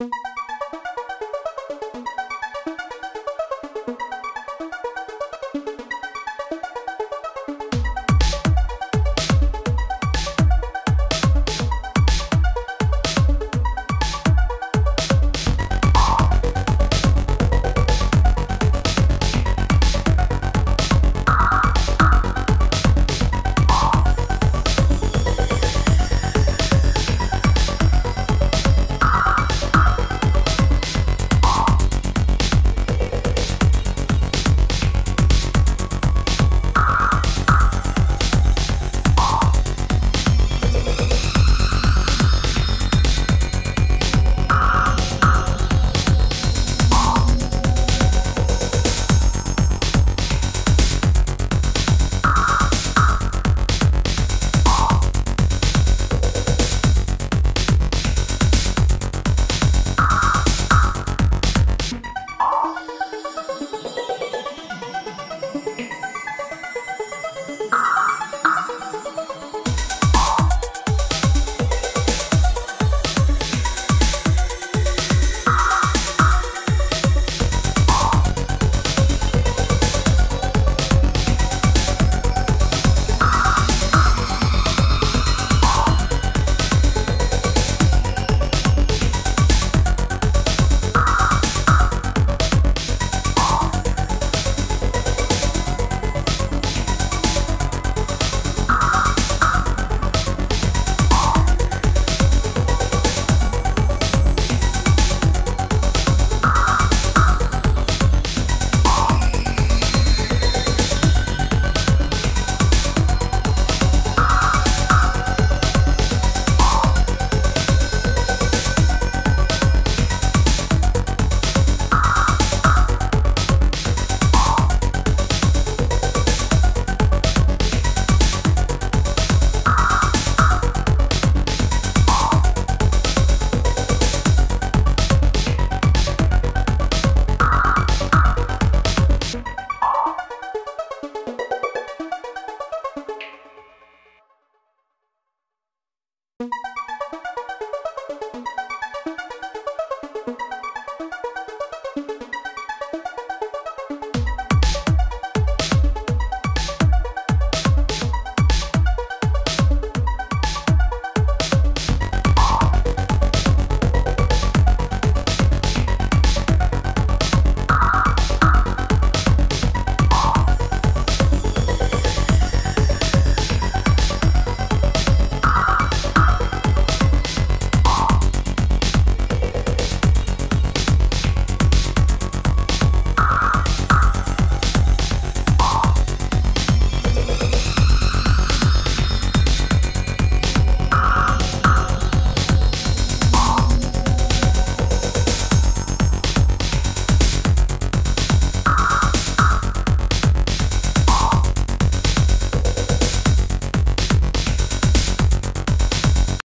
you.